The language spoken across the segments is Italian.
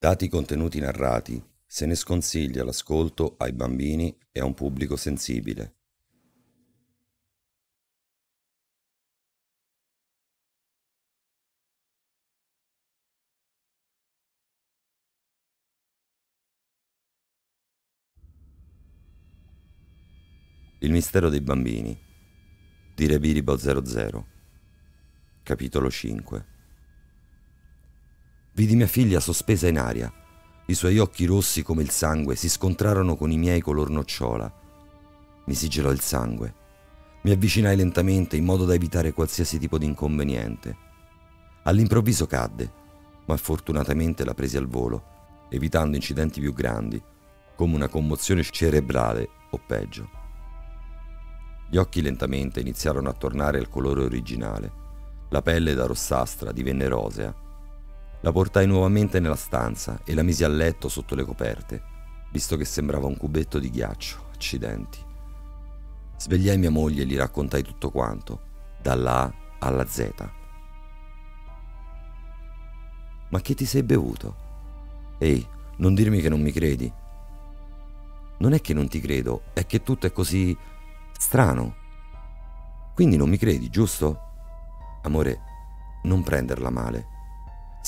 Dati i contenuti narrati, se ne sconsiglia l'ascolto ai bambini e a un pubblico sensibile. Il mistero dei bambini. Di Rebiribo 00 Capitolo 5 Vidi mia figlia sospesa in aria. I suoi occhi rossi come il sangue si scontrarono con i miei color nocciola. Mi sigillò il sangue. Mi avvicinai lentamente in modo da evitare qualsiasi tipo di inconveniente. All'improvviso cadde, ma fortunatamente la presi al volo, evitando incidenti più grandi, come una commozione cerebrale o peggio. Gli occhi lentamente iniziarono a tornare al colore originale. La pelle da rossastra divenne rosea. La portai nuovamente nella stanza e la misi a letto sotto le coperte, visto che sembrava un cubetto di ghiaccio. Accidenti. Svegliai mia moglie e gli raccontai tutto quanto, dalla A alla Z. Ma che ti sei bevuto? Ehi, non dirmi che non mi credi. Non è che non ti credo, è che tutto è così Strano. Quindi non mi credi, giusto? Amore, non prenderla male.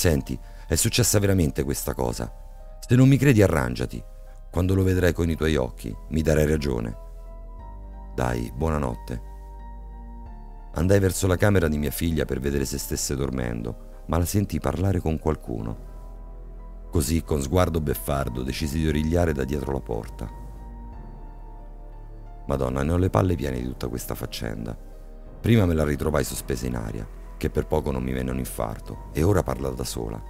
Senti, è successa veramente questa cosa. Se non mi credi, arrangiati. Quando lo vedrai con i tuoi occhi, mi darai ragione. Dai, buonanotte. Andai verso la camera di mia figlia per vedere se stesse dormendo, ma la sentii parlare con qualcuno. Così, con sguardo beffardo, decisi di origliare da dietro la porta. Madonna, ne ho le palle piene di tutta questa faccenda. Prima me la ritrovai sospesa in aria, che per poco non mi venne un infarto, e ora parla da sola.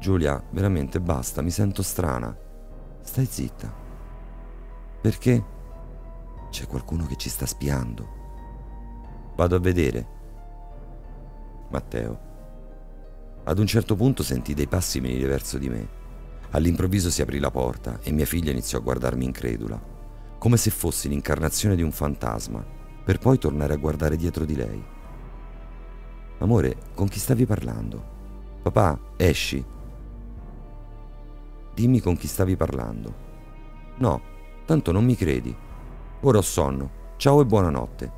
Giulia, veramente basta, mi sento strana. Stai zitta. Perché? C'è qualcuno che ci sta spiando. Vado a vedere. Matteo. Ad un certo punto sentì dei passi venire verso di me. All'improvviso si aprì la porta e mia figlia iniziò a guardarmi incredula, come se fossi l'incarnazione di un fantasma, per poi tornare a guardare dietro di lei. Amore, con chi stavi parlando? Papà, esci. Dimmi con chi stavi parlando. No, tanto non mi credi. Ora ho sonno. Ciao e buonanotte.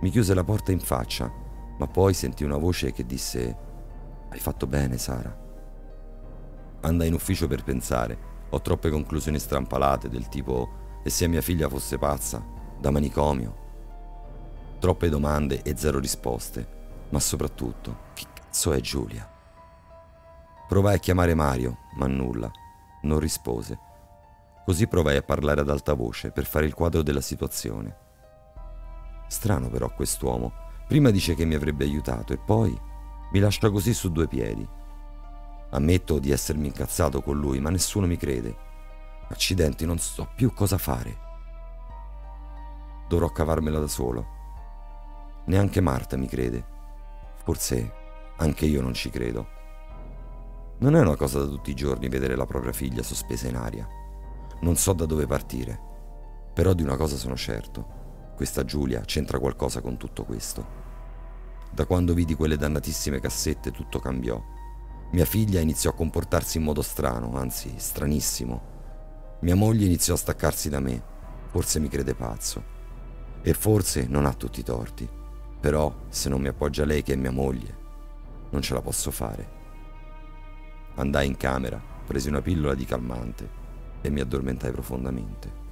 Mi chiuse la porta in faccia, ma poi sentì una voce che disse Hai fatto bene, Sara. Andai in ufficio per pensare. Ho troppe conclusioni strampalate del tipo e se mia figlia fosse pazza? Da manicomio? Troppe domande e zero risposte. Ma soprattutto, chi cazzo è Giulia? Provai a chiamare Mario, ma nulla. Non rispose. Così provai a parlare ad alta voce per fare il quadro della situazione. Strano però quest'uomo. Prima dice che mi avrebbe aiutato e poi mi lascia così su due piedi. Ammetto di essermi incazzato con lui, ma nessuno mi crede. Accidenti, non so più cosa fare. Dovrò cavarmela da solo. Neanche Marta mi crede. Forse anche io non ci credo. Non è una cosa da tutti i giorni vedere la propria figlia sospesa in aria. Non so da dove partire. Però di una cosa sono certo. Questa Giulia c'entra qualcosa con tutto questo. Da quando vidi quelle dannatissime cassette tutto cambiò. Mia figlia iniziò a comportarsi in modo strano, anzi stranissimo. Mia moglie iniziò a staccarsi da me, forse mi crede pazzo. E forse non ha tutti i torti. Però se non mi appoggia lei che è mia moglie, non ce la posso fare. Andai in camera, presi una pillola di calmante e mi addormentai profondamente.